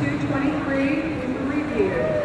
223 is review.